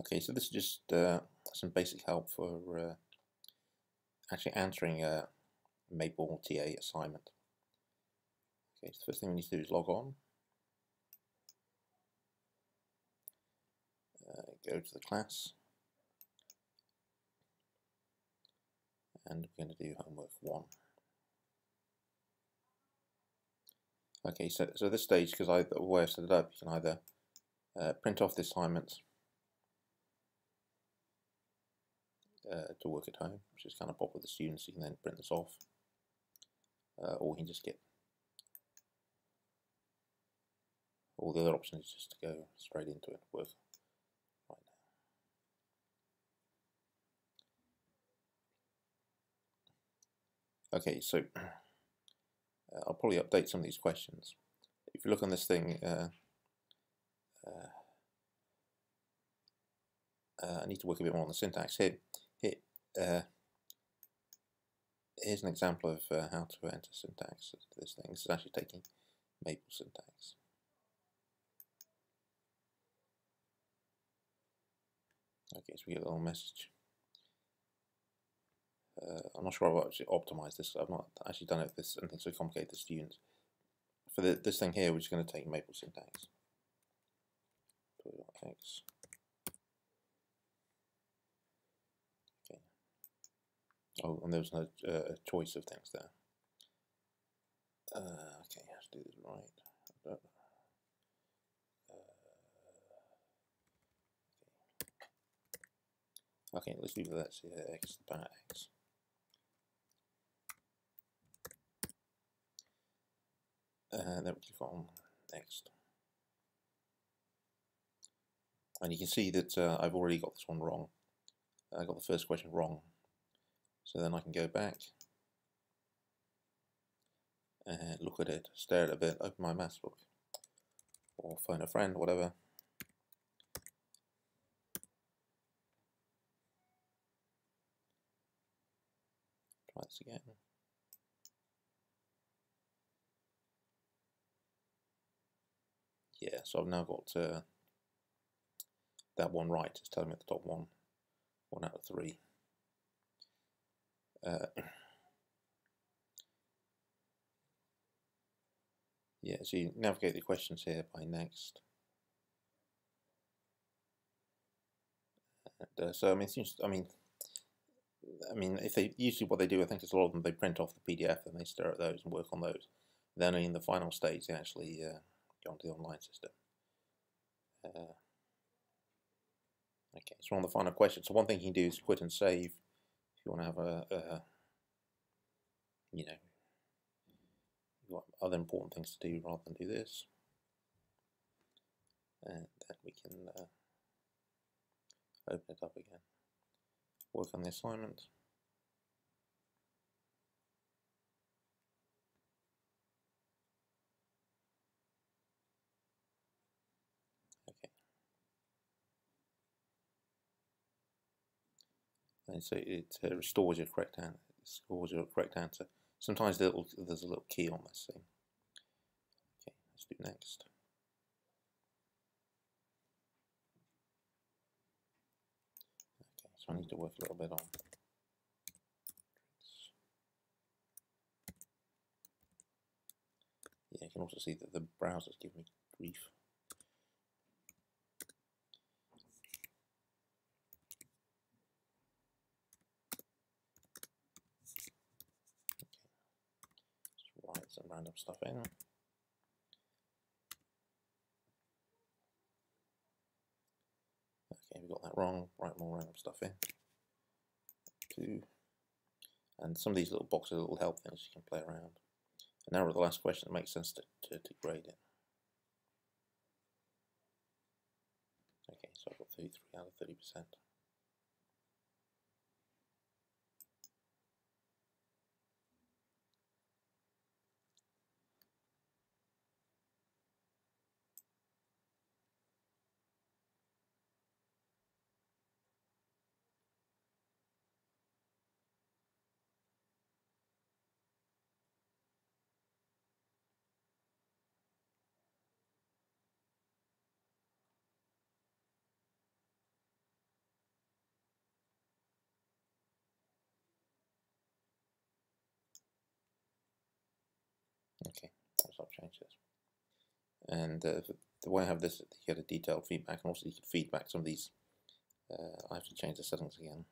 Okay, so this is just uh, some basic help for uh, actually answering a Maple TA assignment. Okay, so the first thing we need to do is log on. Uh, go to the class. And we're going to do homework one. Okay, so, so this stage, because the way I've set it up, you can either uh, print off the assignment uh, to work at home, which is kind of pop with the students. You can then print this off, uh, or you can just get all the other options just to go straight into it work right now. Okay, so uh, I'll probably update some of these questions. If you look on this thing, uh, uh, uh I need to work a bit more on the syntax here uh, here's an example of uh, how to enter syntax this thing. This is actually taking Maple syntax. Okay, so we get a little message. Uh, I'm not sure I've actually optimized this. I've not actually done it this anything so complicated to students. For the, this thing here, we're just going to take Maple syntax. X. Oh, and there was no uh, choice of things there. Uh, okay, to do this right. Uh, okay. let's leave that uh, x power x. Uh, then we click on next. And you can see that uh, I've already got this one wrong. I got the first question wrong. So then I can go back and look at it, stare at it a bit, open my maths book or phone a friend, whatever. Try this again. Yeah, so I've now got uh, that one right. It's telling me the top one, one out of three. Uh, yeah, so you navigate the questions here by next. And, uh, so I mean, seems, I mean, I mean, if they usually what they do, I think is a lot of them they print off the PDF and they stare at those and work on those. Then in the final stage, they actually uh, go onto the online system. Uh, okay, so on the final question. So one thing you can do is quit and save you want to have a, a you know, you've got other important things to do rather than do this. And then we can uh, open it up again. Work on the assignment. Okay. And so it uh, restores your correct answer, scores your correct answer. Sometimes there's a little key on this thing. Okay, let's do next. Okay, so I need to work a little bit on. Yeah, you can also see that the browsers give me grief. Some random stuff in. Okay, we got that wrong. Write more random stuff in. Two. And some of these little boxes will help things you can play around. And now we're at the last question. It makes sense to, to, to grade it. Okay, so I've got 33 out of 30%. Okay, let's not change this. And uh, the way I have this, you get a detailed feedback, and also you can feedback some of these. Uh, I have to change the settings again.